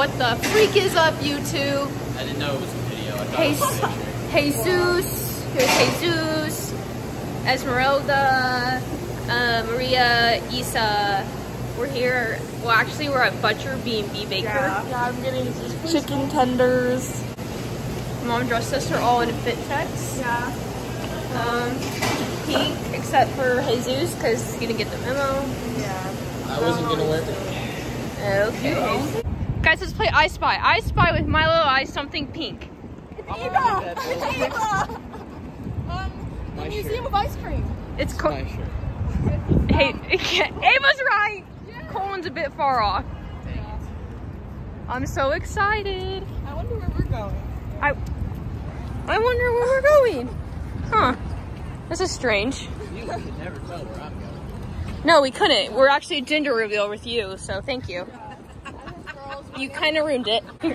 What the freak is up, YouTube? I didn't know it was a video. I thought Hey, it was a. Jesus. Here's Jesus. Esmeralda. Uh, Maria. Isa. We're here. Well, actually, we're at Butcher B&B Baker. Yeah, I'm getting chicken tenders. Mom dressed us. We're all in fit checks. Yeah. Um, pink, except for Jesus, because he's gonna get the memo. Yeah. I wasn't gonna wear it. Okay. Guys, let's play I Spy. I Spy with my little eye something pink. Eva! It's Eva! Um, the Museum shirt. of Ice Cream. It's My cool. shirt. Hey, Ava's right. Colin's a bit far off. I'm so excited. I wonder where we're going. I I wonder where we're going. Huh. This is strange. You could never tell where I'm going. No, we couldn't. We're actually gender reveal with you, so thank you. You kind of ruined it. we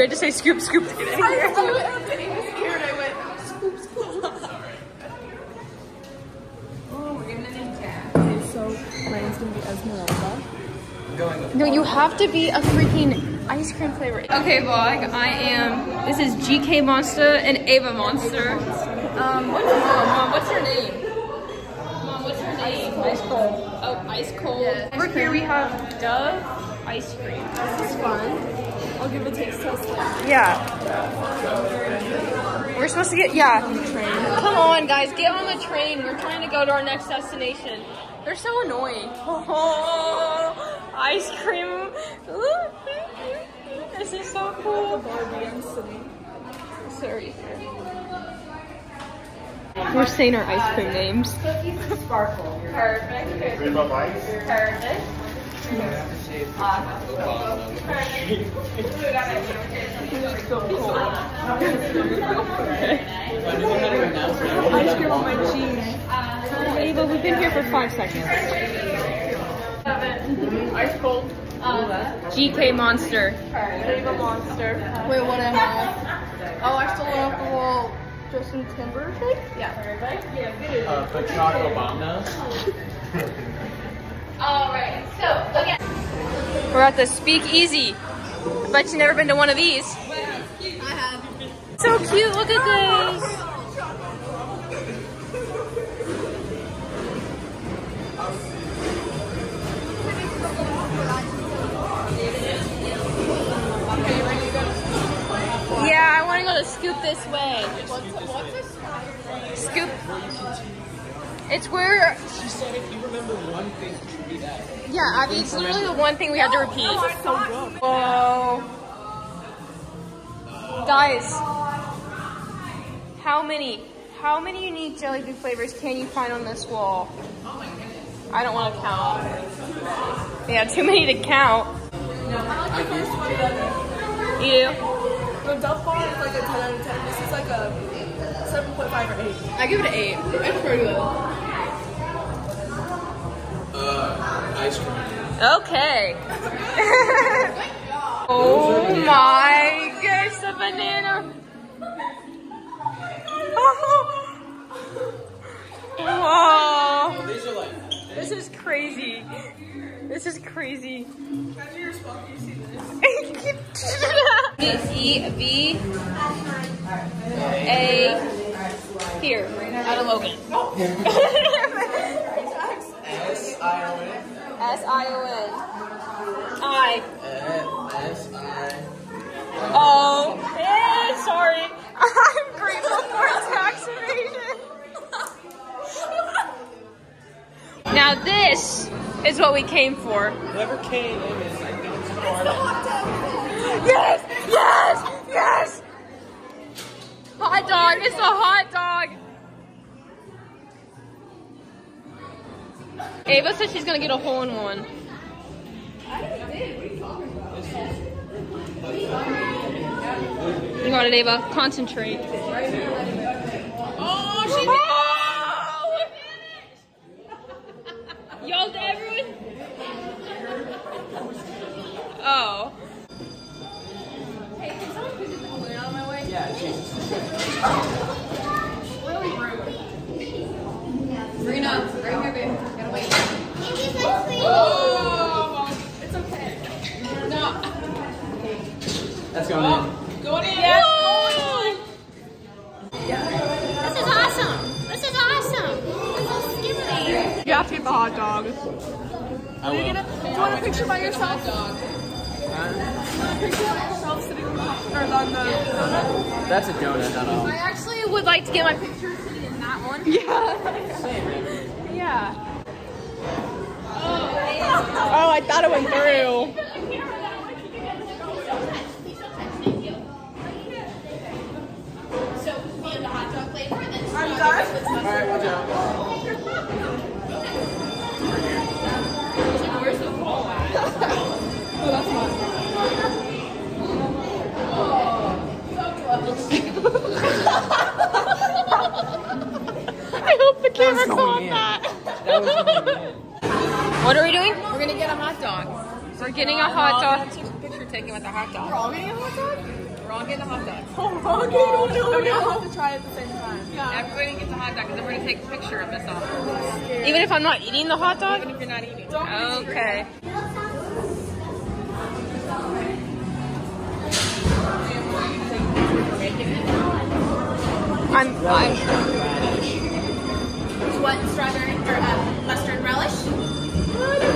had to say scoop, scoop. I'm getting scared. I went, scoop, scoop. Oh, we're getting a name. Okay, so my gonna be Esmeralda. Going No, you have to be a freaking ice cream flavor. Okay, vlog, I am, this is GK Monster and Ava Monster. Um, what's mom? Mom, what's your name? Mom, what's your name? Ice cold. Oh, ice cold. Over here we have Dove ice cream. This is fun. I'll give a taste test. Yeah. We're supposed to get, yeah. Come on, guys, get on the train. We're trying to go to our next destination. They're so annoying. Oh, ice cream. This is so cool. Barbie, I'm sitting. Sorry. We're saying our ice cream names. Sparkle. Perfect. Rainbow Ice. Perfect. Ice cream on my jeans. Ava, we've been here for five seconds. Ice cold. GK Monster. Ava Monster. Wait, what am I? Oh, I still want the Justin Timber shake? Yeah. uh, Barack Obama. Alright, so, again. We're at the Speakeasy. I Bet you've never been to one of these. I have. So cute, look at this. Yeah, I want to go to Scoop this way. Scoop. It's where, She said if you remember one thing, it should be that. yeah, Abby, it's literally the one thing we had to repeat. So good. Whoa. Guys, how many, how many unique jelly bean flavors can you find on this wall? I don't want to count. Yeah, too many to count. You? The Dove Bar is like a 10 out of 10. This is like a 7.5 or 8. I give it an eight. It's pretty good. Uh, ice cream. Okay. oh my gosh, the banana. Whoa. Oh, these are like. This is crazy. This is crazy. This? V A here out of Logan. S I O N. S I O N. I S I. Oh, eh, sorry. I'm grateful for tax evasion. now this is what we came for. Whoever came in is like. Yes, yes, yes. Hot dog. It's a hot dog. Ava said she's gonna get a hole in one. You got it, Ava. Concentrate. Oh, she did Y'all, everyone. Oh. Hey, can someone please get the balloon out of my way? Yeah, Jesus. Really rude. Rena, right here, babe. Gotta wait. Oh, it's going in. Going in. This is awesome. This is awesome. This is skibbly. You have to get the hot dog. I will. gonna? Do you want a picture by yourself? Picture of yourself sitting on the That's a donut, not all. I actually would like to get my picture sitting in that one. Yeah. Same. Yeah. Oh, I thought it went through. I'm done. Alright, watch out. I hope the going in. that. That was going in. What are we doing? We're gonna get a hot dog. We're getting a hot dog. Picture taken with a hot dog. We're all getting a hot dog? We're all getting a hot dog. Oh, okay, no, no, we all have to try at the same time. Yeah. Everybody gets a hot dog and then we're gonna take a picture of us all. Even if I'm not eating the hot dog? Even if you're not eating. Okay. I'm, I'm What strawberry or uh, mustard relish?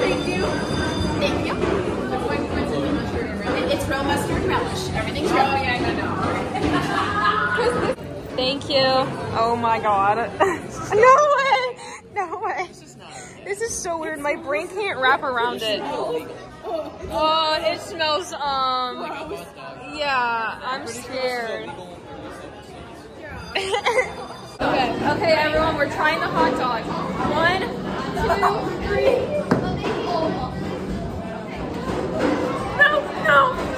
Thank you. Thank you. It- It's real mustard relish. Everything's real. Oh yeah, I know. Thank you. Oh my god. no way. No way. This is so weird. My brain can't wrap around it. Oh, it smells, um, yeah, I'm scared. okay, okay, everyone, we're trying the hot dog. One, two, three. No, no.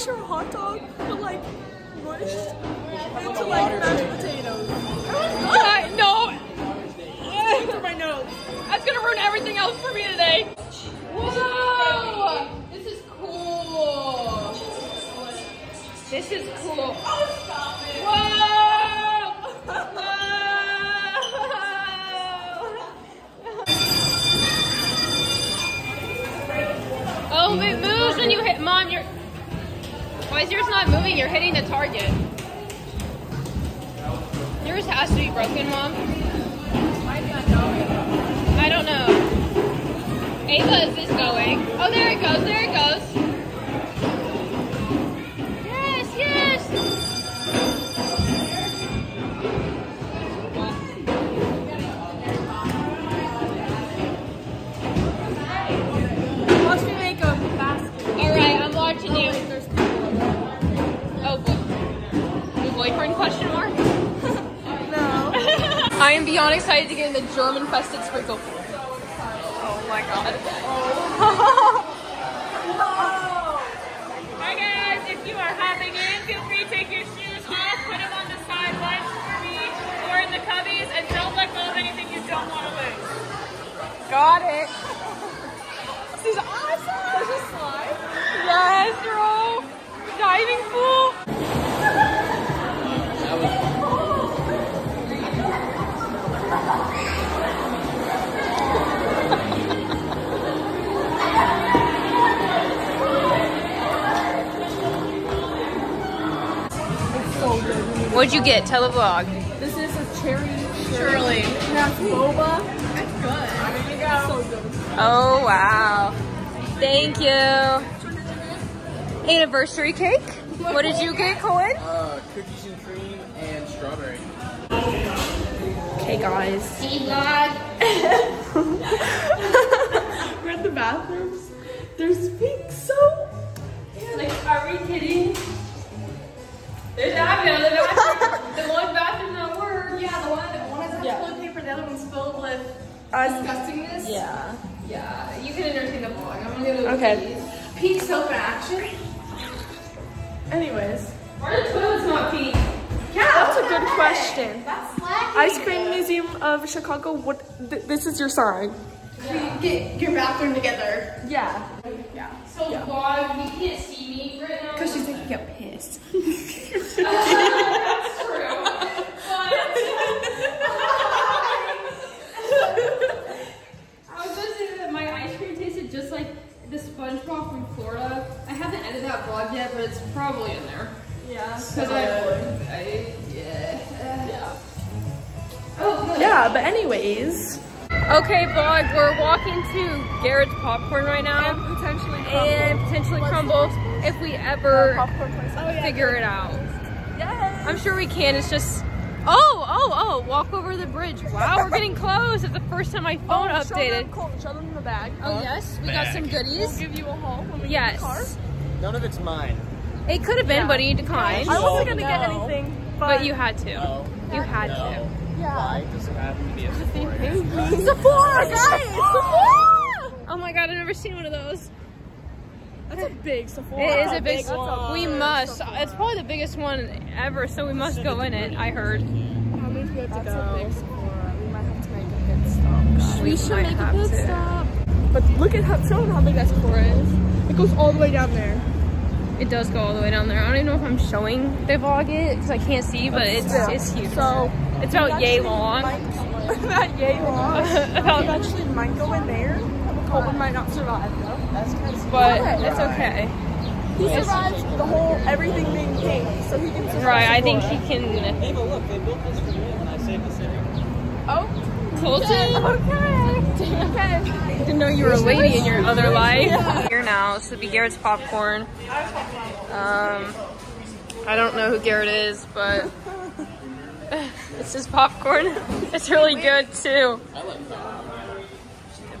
Picture a hot dog, but like mushed into like mashed potatoes. Uh, no. Through my nose. That's gonna ruin everything else for me today. Whoa! This is cool. This is cool. Whoa! Oh, it moves when you hit. Mom, you're. Is yours not moving? You're hitting the target. Yours has to be broken, Mom. I don't know. Ava's is going. Oh, there it goes. There it goes. Boyfriend question mark? No. I am beyond excited to get in the German fested sprinkle pool. Oh my god. Hi guys, if you are hopping in, feel free to take your shoes off, put them on the side ones for me or in the cubbies, and don't let go of anything you don't want to lose. Got it. This is awesome. There's a slide. Yes, bro. Diving pool. What'd you get? Tell the vlog. This is a cherry Shirley. That's boba. That's good. There you go. So good. Oh, wow. Thank you. Anniversary cake. What did you get, Cohen? uh, cookies and cream and strawberry. Okay, guys. Vlog. We're at the bathrooms. There's pink soap. Like, are we kidding? There's on the bathroom. the one bathroom that works. Yeah, the one that one has Yeah. toilet paper, the other one's filled with Us. disgustingness. Yeah. Yeah, you can entertain the vlog. I'm gonna go to Okay. Pink soap in action. Anyways. Why are the toilets not pee? Yeah, That's a good question. That's slack. Ice Cream Museum of Chicago. What? Th- this is your sign. Get your bathroom together. Yeah. Yeah. So vlog, you can't see me right now. Because she's taking a piss. That's true. I was gonna say that my ice cream tasted just like the SpongeBob from Florida. I haven't edited that vlog yet, but it's probably in there. Yeah. Cause I, I yeah. Yeah. Oh, good. Yeah, but anyways. Okay, vlog, we're walking to Garrett's Popcorn right now. And potentially And potentially Crumbl if we ever popcorn place. Oh, yeah. figure it out. Yes. I'm sure we can. It's just. Oh, oh, oh! Walk over the bridge. Wow, we're getting close. It's the first time my oh, phone Oh, Show updated. them, show them the bag. Oh yes, we got some We'll goodies. give you a haul when we get the car. Yes, None of it's mine. it could have been, but he declined. I wasn't gonna No. get anything, but, But you had to. No. You had No. to. yeah. Why does it have to be a Sephora? Sephora, guys! Sephora! Oh my god, I've never seen one of those. That's a big Sephora. It is a big. one. We must. It's probably the biggest one ever, so we must go in it. I heard. How many do we have to go? a big Sephora. We might have to make a pit stop. We should make a pit stop. But look at how, show them how big that Sephora is. It goes all the way down there. It does go all the way down there. I don't even know if I'm showing the vlog it because I can't see, but it's still. it's huge. So, it's about yay long. About yay long. About- we actually might go in there. Colton might not survive though. That's kind of but it's okay. He survives the whole everything being pink, so he can survive. Right, I think he Sephora. can. Ava, look, they built this for me when I saved the city. Oh, Colton, Okay. Okay. didn't know you were a lady in your other life. Here now, so be Garrett's popcorn. Um, I don't know who Garrett is, but it's his popcorn. It's really good too.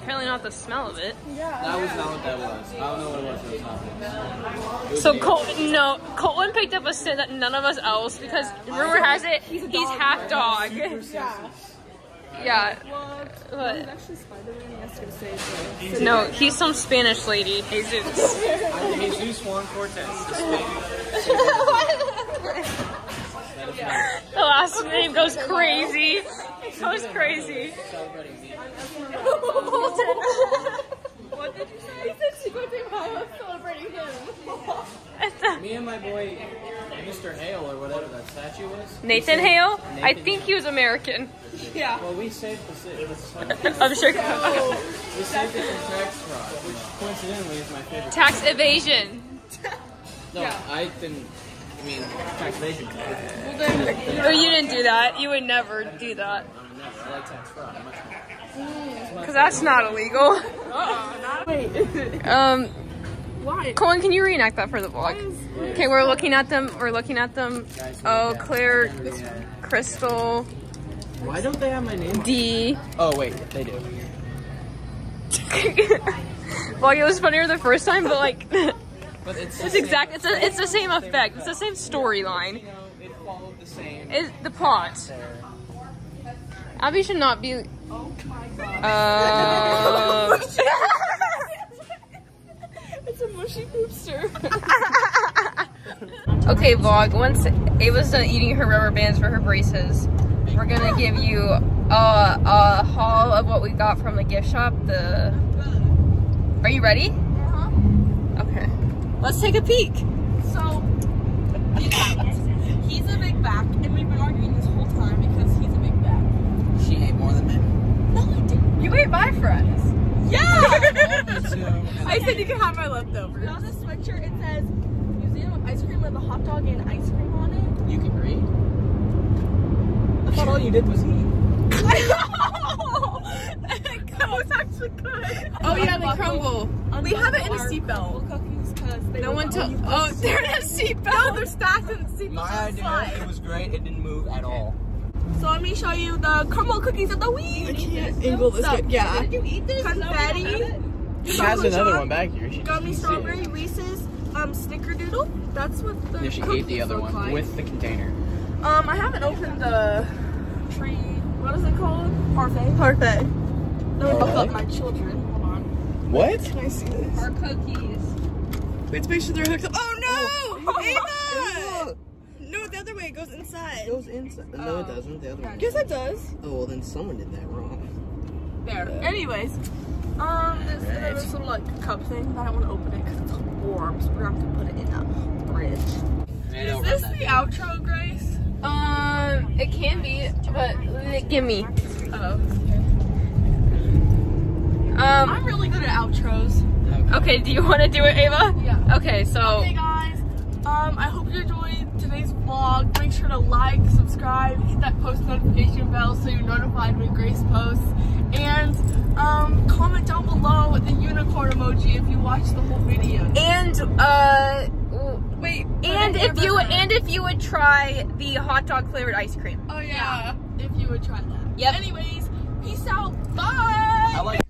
I like that. Apparently not the smell of it. Yeah. That was not what that was. I don't know what it was. It was not. So Colton, no, Colton picked up a scent that none of us else because rumor has it he's, half dog. Yeah, but Actually, Spider-Man. Yes, gonna say so. no, he's some Spanish lady, Jesus. I'm Jesus Juan Cortez. The last name goes crazy. It was crazy. Celebrating me. What did you say? He said Chico de Mayo celebrating him. Me and my boy, Mr. Hale, or whatever that statue was. Nathan Hale? I think he was American. Yeah. Well, we saved the city. I'm sure. We saved it from tax fraud, which coincidentally is my favorite. Tax evasion. No, I didn't. I mean, tax evasion. Or you didn't do that. You would never do that. I mean, never. I fraud much more. Because that's not illegal. Wait. Um, Why? Colin, can you reenact that for the vlog? Okay, we're looking at them. We're looking at them. Oh, Claire, Crystal, Why don't they have my name? D. Oh wait, they do. Well, it was funnier the first time, but like, But it's it's exact. It's a, it's the same effect. It's the same storyline. It followed the same. It's the plot. There. Abby should not be. Oh my god. Uh, it's a mushy poopster. okay, vlog. Once Ava's done eating her rubber bands for her braces, we're gonna give you a, a haul of what we got from the gift shop. The. Are you ready? Uh-huh. Okay. Let's take a peek. So, he's a big back, and we've been arguing this whole time because he's a big back. She ate more than me. No, I didn't. You ate my friends. Yeah! I I said you can have my leftovers. On the sweatshirt, it says Museum of Ice Cream with a hot dog and ice cream on it. You can read. I thought all you did was eat. that was actually good. Oh yeah, they crumble. We have it in a seatbelt. They No don't one want took. Oh, oh they're in a seatbelt. No, they're stacked in the seatbelt. My idea, it was great. It didn't move at all. So let me show you the Crumbl cookies of the week. I can't angle this. So, yeah. Did you eat this? Confetti. She Chocolate has another chunk, one back here. She Gummy just strawberry it. Reese's um snickerdoodle. That's what the Yeah, she ate the other one like. with the container. Um, I haven't opened the tree. What is it called? Parfait. Parfait. That would fuck up my children. Hold on. What? Can I see this? Our cookies. Let's make sure they're hooked up. Oh no! Ava! No, the other way. It goes inside. It goes inside. No, it doesn't. The other one. Yes, it does. Oh, well, then someone did that wrong. There. Anyways, Um, this, there's this little like cup thing, but I don't want to open it because it's warm, so we're gonna have to put it in a fridge. They Is this the that. outro, Grace? Um, it can be, but uh, give me. Oh. Um, I'm really good at outros. okay, do you want to do it, Ava? Yeah. Okay, so. Okay, guys. Um, I hope you enjoyed today's vlog. Make sure to like, subscribe, hit that post notification bell so you're notified when Grace posts. And um, comment down below with the unicorn emoji if you watch the whole video. And, uh, Wait. and if you wait, wait. and if you would try the hot dog flavored ice cream. Oh yeah. If you would try that. Yep. Anyways, peace out. Bye. I like